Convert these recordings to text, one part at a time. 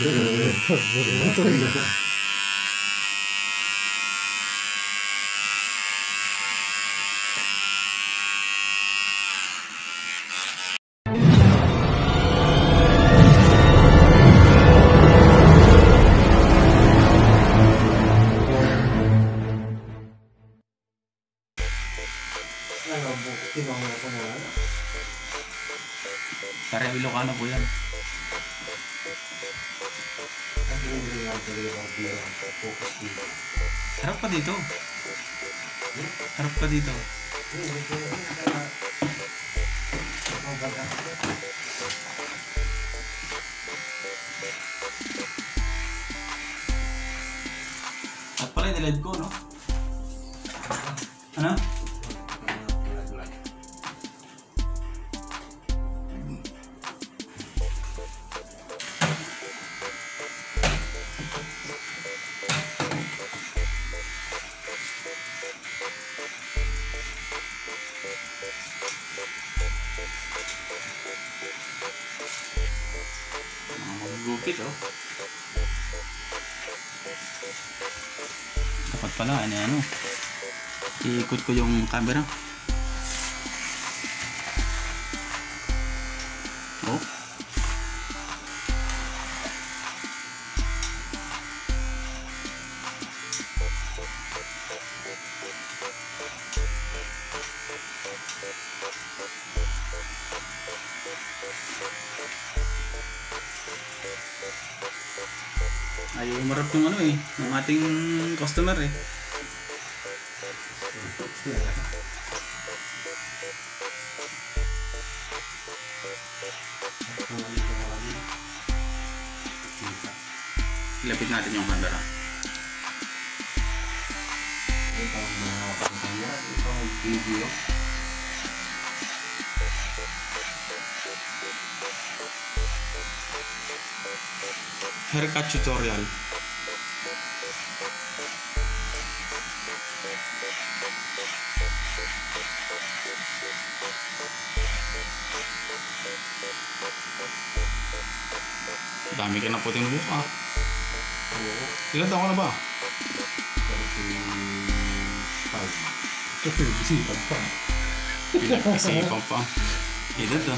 本当に。Harap ka dito. At pala nilad ko, no? Pala, ano, ano. Iikot ko yung camera. Oh. Ayaw umarap ng ano eh, ng ating customer eh. Ilapit natin yung camera. Ito ang mga kapatanya, ito ang video. Haircut tutorial. Dami ka na puting buka. Oo. Ilan taon ka na ba? 35. Kasi isipan pa. Pinag-isipan pa. Ito to.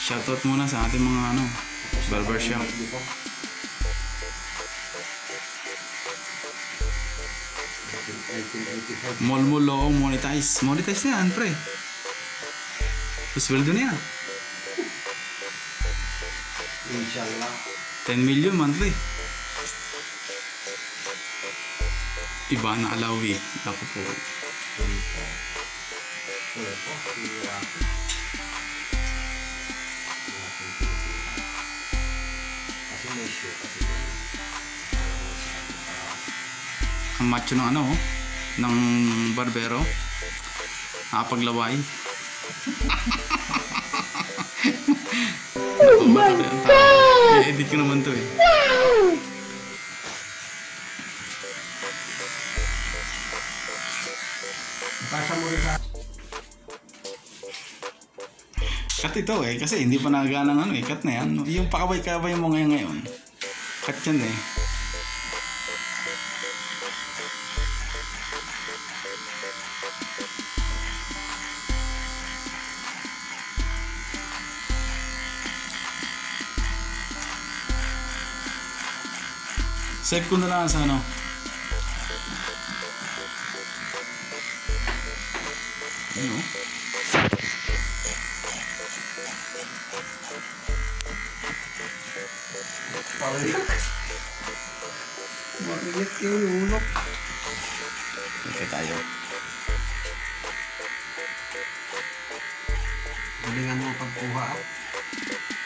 Shoutout muna sa ating mga ano, barbershop. 1985. Mulmul oo, monetize. Monetize na yan, pre. Sweldo na yan. Inshallah. 10 million monthly. Iba na alawi. Ako po. Ang macho ng ano, ng barbero. Nakapaglaway. oh my God! I-edit ko naman to eh. Pasa mo rin sa Cut ito eh, kasi hindi pa nagana ng ano eh. Cut na yan. Yung pakabay-kabay mo ngayon ngayon. Cut yan eh. Save ko na lang sa ano. Ano? pariyak. Mariyak yung ulo. Ika tayo. Galingan mo ang pagkuha.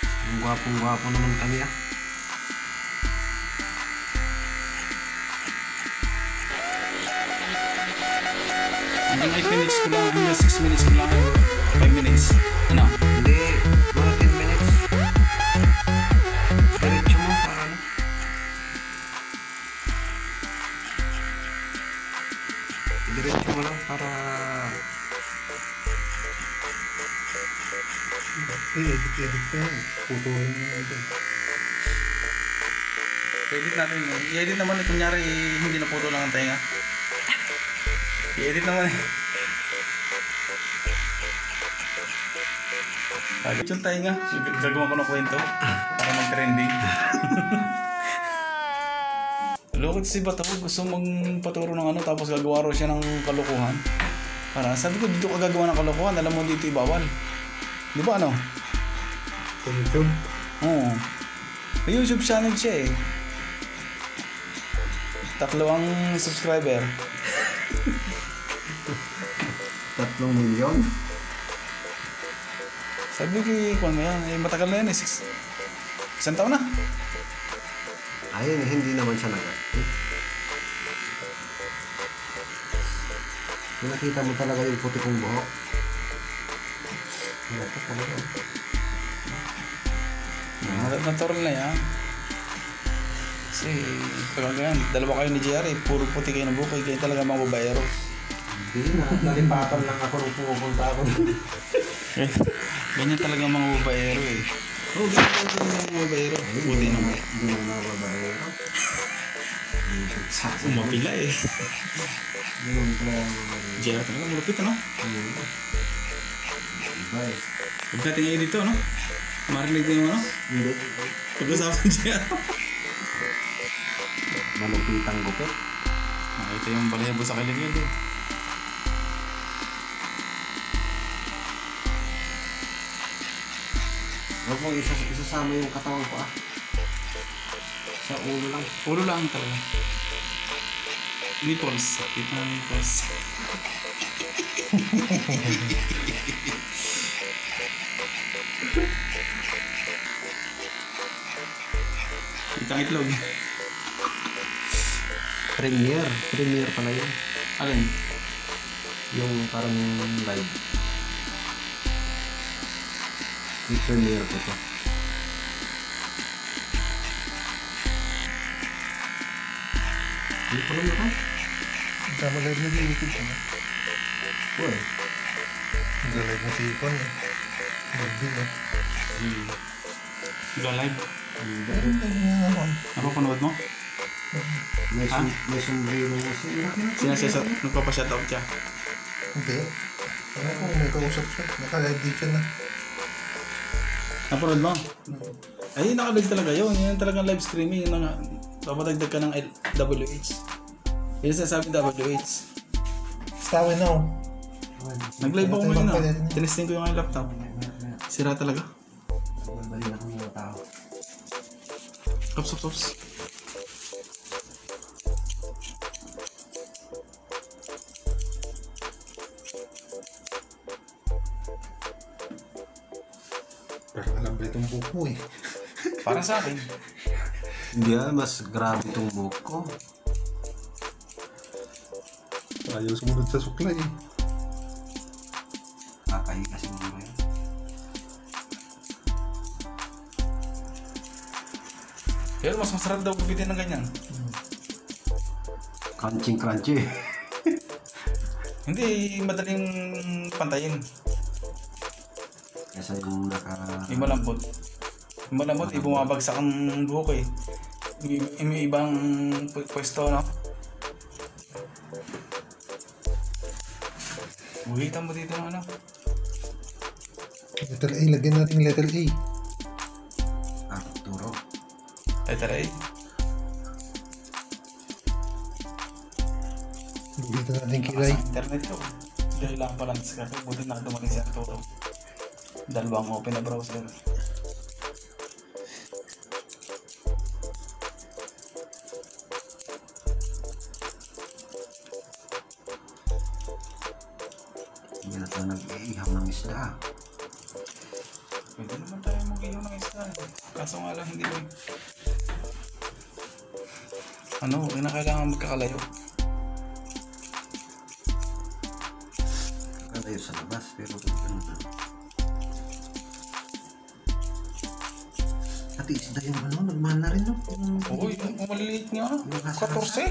Ang gwapong-gwapo naman kami ah. Hanggang 8 minutes ko lang, hanggang 6 minutes ko lang. 5 minutes. Ano? Hindi, mga 10 minutes. Diretso mo para ano. Diretso mo lang para edit-edit pa yan. Putulin mo ito. I-edit natin yun. I-edit naman. Kunyari, hindi na photo lang ang tenga. I-edit naman eh. Agad yung tenga. Gagawa ko ng kwento. Para mag-trending. Lukot si Bato, gusto magpaturo ng ano, tapos gagawa raw siya ng kalokohan. Para, sabi ko, dito ka gagawa ng kalokohan, alam mo dito ibawal. Di ba ano? Sa YouTube. Oo. May YouTube channel siya eh. Tatlo ang subscriber. Tatlong milyon. Sabi ko, kung ano yan, eh, matagal na yan eh. Six, isang taon na. Ayun, hindi naman siya nag Kung nakita mo talaga yung puti kong buhok. Ito talaga. Uh, natural na yan. Kasi, kagagayan, dalawa kayo ni eh. Puro puti kayo ng bukay. Kayo talaga mga babayero. Hindi na. Nalipatan lang ako nung pumupunta ako. Ganyan talaga mga babayero eh. Oo, oh, ganyan talaga mga babayero. Puti naman. Hindi na mga babae. Sa Umapila eh. Hindi naman talaga mga babae. JR talaga, malupit ano? Iba eh. Huwag natin ngayon dito, no? Marinig din yung ano? Hindi. Pag-usapan JR. Malupitang gupit. Ah, ito yung balahibo sa kiligid eh. Huwag mong isa, isasama yung katawan ko ah. Sa ulo lang. Puro lang talaga. Nipples. Kita na nipples. Kita ang itlog. Premiere. Premiere pala yun. Alin? Yung parang live. Yung premiere ko to. Hindi pa naman ah. Tama live na sa YouTube ko. Uy. Nag-live na si Ipon eh. Nag-bin eh. Hmm. Iba live. Meron tayo nga naman. Napapanood mo? May, Ha? sum- may sombrero na siya. Sinasya nagpapashoutout siya. Hindi. Ano kung may kausap siya. Naka-live dito na. Napanood mo? Ay, nakalive talaga yun. Yan talagang live streaming. Yun na nga. Papadagdag ka ng WH. Yun sa sabi WH. Stawi now. Nag-live ako ngayon tayong ah. Tinesting ko yung aking laptop. Sira talaga. Balik ako mga tao. Ops, ops, ops. Itong buko eh. Para sa akin. Hindi ah, mas grabe itong buhok ko. Ayaw sumunod sa suklay eh. Kakahiga siguro yan. Pero mas masarap daw gupitin ng ganyan. Crunching crunchy. Hindi madaling pantayin. Kesa yung naka... Yung malambot. Yung malambot, eh, bumabagsak ang buhok eh. May, may ibang pwesto, no? Uhitan mo dito ng ano. Letter A. Lagyan natin letter A. Arturo. Letter A. Dito natin kilay. Sa internet ko. Pa lang discard. Buti na dumating si Arturo. Dalawang open na browser. Na tayo nag-iiham ng isda. Pwede naman tayo mag-ihaw ng isda. eh. Kaso nga lang hindi mo. Ano, kinakailangan magkakalayo. Kalayo sa labas, pero ano na. Pati isda yung ano, nagmahal na rin no? Oo, yung maliliit nga. 14.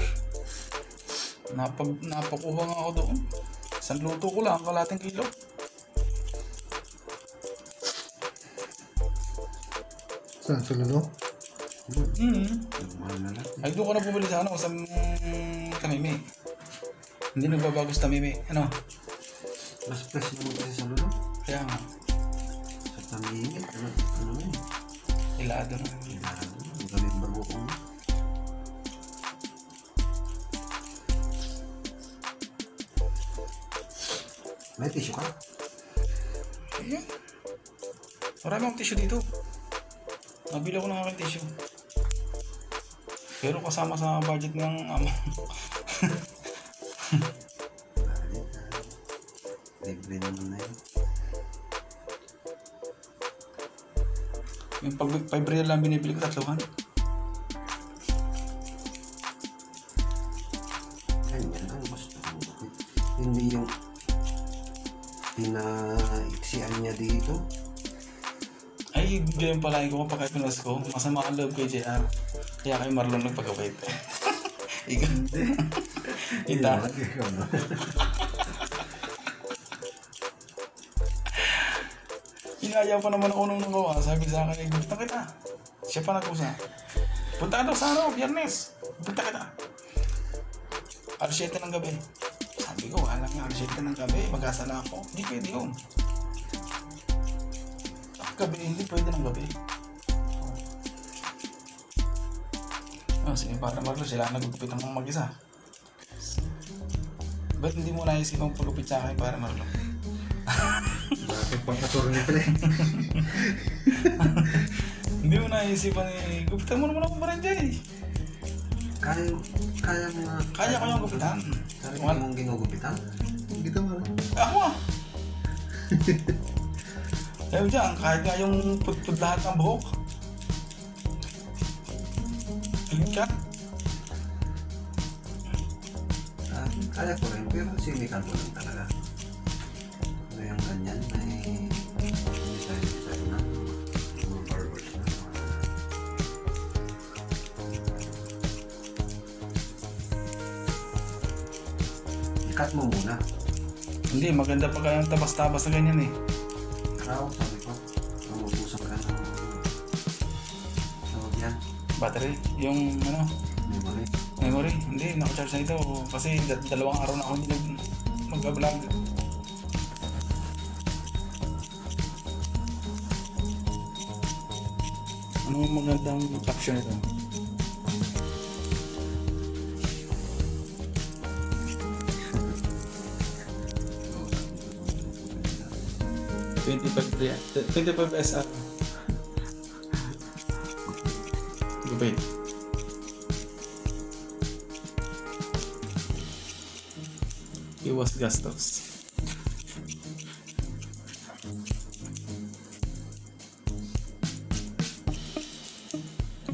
Napag, napakuha nga ako doon. Isang luto ko lang, kalating kilo. Saan sa lulo? Hmm. Na lang. Ay, doon ko na bumili sa ano, sa mm, Tamimi. Hindi nagbabago sa Tamimi. Ano? Mas fresh naman kasi sa lolo. Kaya nga, Sa tamingit. Ano, ano yun? ilado na. Kailangan. Ang galing bago ko. May tissue ka? Ayan. Marami akong tissue dito. Nabili ko ng aking tissue. Pero kasama sa budget ng amo. Libre naman na yun. yung pag 5 real lang binibili ko, tatluhan. Ay, ganyan pala ko kapag pinas ko. Masama ang loob kay JR. Kaya kay Marlon nagpagkawait. Ikaw. Ita. Ikaw na. Inaya pa naman ako nung nagawa. Sabi sa akin, punta kita. Siya pa nagkusa. Punta ka daw sa ano, biyernes. Punta kita. Alas 7 ng gabi. Sabi ko, alam niya, alas 7 ng gabi. Mag-asa na ako. Hindi pwede yun. Gabi, hindi pwede ng gabi. Oh, sige, para maglo sila nagugupit ng mag-isa. Ba't hindi mo naisip ang pagupit sa akin para marlo? Bakit pang attorney pala eh. Hindi mo naisipan eh, gupitan mo naman ako pa rin dyan eh. Kaya, kaya mo nga. Kaya ko yung gupitan. Sarili Wala. mong ginugupitan. Hindi ka man. Ako ah. Ayaw dyan, kahit nga yung pudpud lahat ng buhok. Ayun ka. Ah, kaya ko rin, pero sinikan ko lang talaga. Ano yung ganyan, may design-design na. Mga barbers na. Ikat mo muna. Hindi, maganda pa kaya ang tabas-tabas na ganyan eh. Ikaw, sabi ko, mamutusan ka ng tawag yan, Battery, yung ano, memory. memory. Hindi, nakacharge na ito. Kasi da- dalawang araw na ako hindi mag-vlog. Anong magandang caption ito? Twenty-five real. Twenty-five SR. Gupit. Iwas gastos.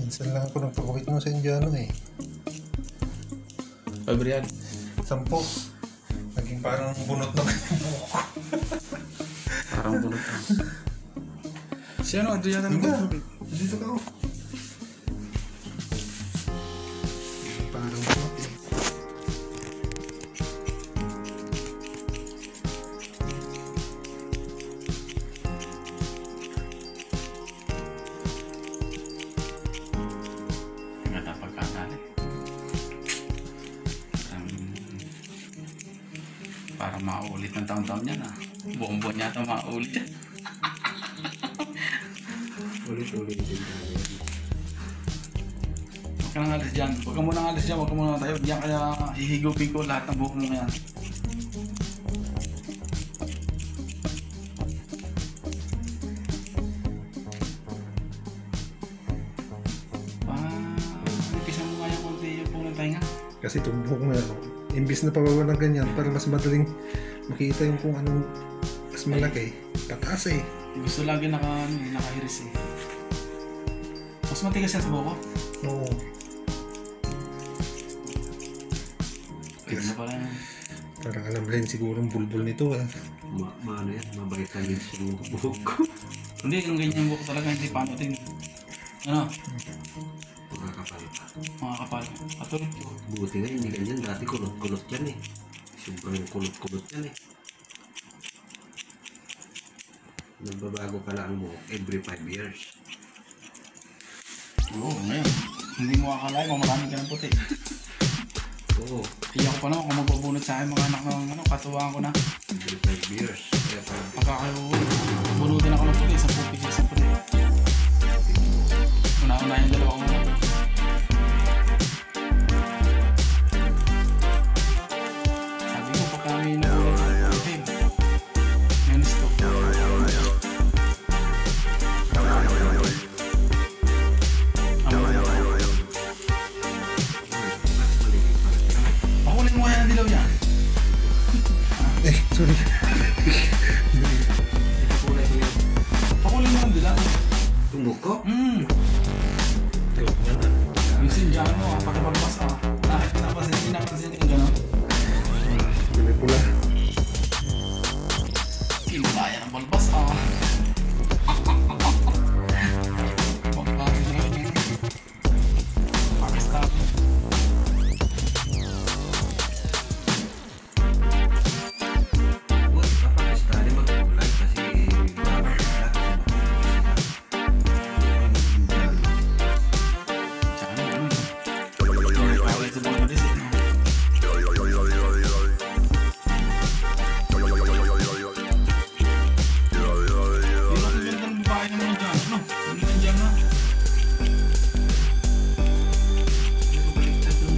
Minsan lang ako ng pagkakit mo sa Indiano eh. Real. Sampo. Naging parang bunot yung buhok ko. Parang bulot. Si ano, nagpapagupit. Dito ka oh. Maulit ng taon-taon yan ah. Buong buwan yata maulit yan. Ulit-ulit din tayo yan. Huwag ka nang alis dyan. Huwag ka muna alis dyan. Huwag ka muna tayo. Diyan kaya hihigupin ko lahat ng buhok mo ngayon. Ah. Kasi itong buhok na imbis na pababa ng ganyan, para mas madaling makita yung kung anong mas malaki, pataas eh. Gusto lagi naka, ano, eh, nakahiris eh. Mas matigas yan sa buhok ko. Oo. Pwede na pala yan. Parang alam rin siguro ang bulbul nito ah. Ma, ma ano yan, ma-vitamins yung buhok ko. Hindi, yung ganyan buhok talaga hindi panutin. Ano? Makakapal pa. Mga kapal. Patuloy. Buti nga, hindi ganyan. Dati kulot-kulot yan eh. Sobrang kulot-kulot yan eh. Nagbabago pala ang buhok every 5 years. Oo, ngayon. Hindi mo akalain kung marami ka ng puti. Oo. Iyak ko pa naman kung magbubunot sa akin mga anak ng ano, katuwaan ko na. Every five years. Kaya parang Pagka kayo, bunutin ako ng puti, isang puti, isang puti.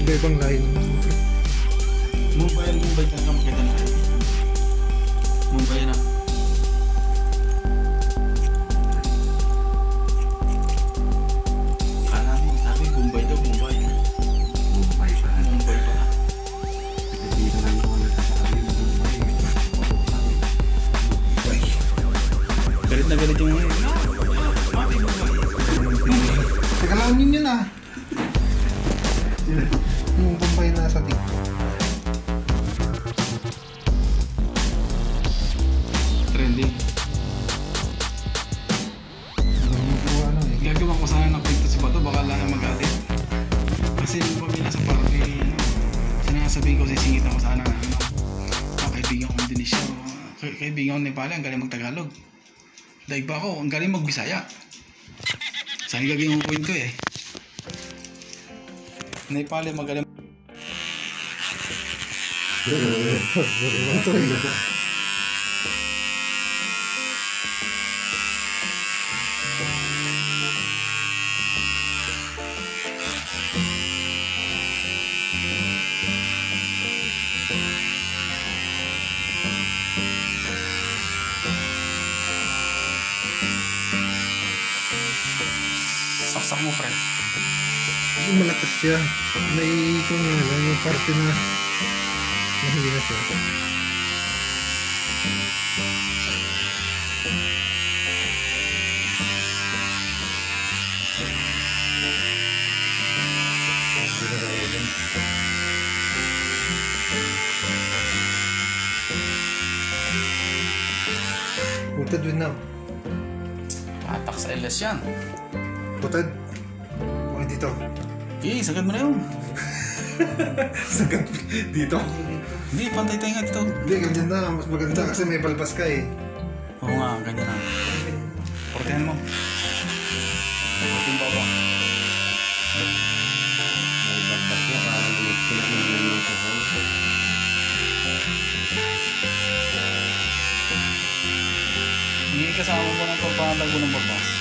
Iba-ibang lahi naman. Mumbai, Mumbai talaga maganda na. Mumbai na. Kasi nung kami nasa party, sinasabihin ko, sisingit ako sana na ano, mga kaibigan ko Indonesia, o kay- kaibigan ko Nepali, ang galing mag-Tagalog. Daig ba ako, ang galing mag-Bisaya. Saan gagawin yung kwento eh. Nepali magaling saksak mo, friend. Yung malakas siya. May kung ano, yung parte na nahihina siya. Hindi na kaya dyan. Putad win now. Patak sa LS yan. Putad. Okay, dito. Okay, sagad mo na yun. Sagad dito. Hindi, pantay tayo nga dito. Hindi, ganyan na. Mas maganda kasi may balbas ka eh. Oo nga, ganyan na. Portehan mo. Portehan baba. May bagbas na parang pinakinggan ng alcohol. Hindi kasama mo ng pagpapalago ng bagbas.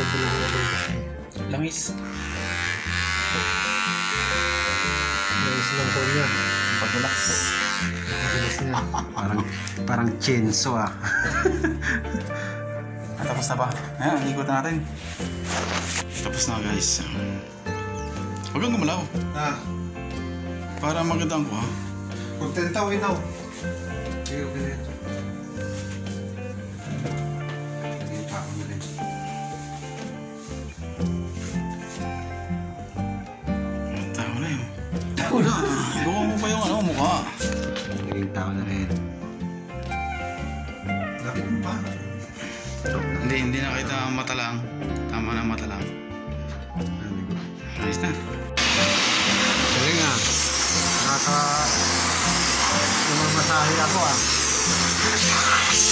Yung double yung balbas niya. Langis. Nais lang ko niya. Padulas. Mabilis niya. Parang, parang chenso ah. Ah, tapos na ba? Ayan, ikot na natin. Tapos na guys. Huwag kang gumalaw. Ah, Para magandang ko ha. kontenta win now. Okay, okay na Hindi, na kita mata lang. Tama na mata lang. Ayos na. Galing ah. Nakaka... Namamasahe ako ah.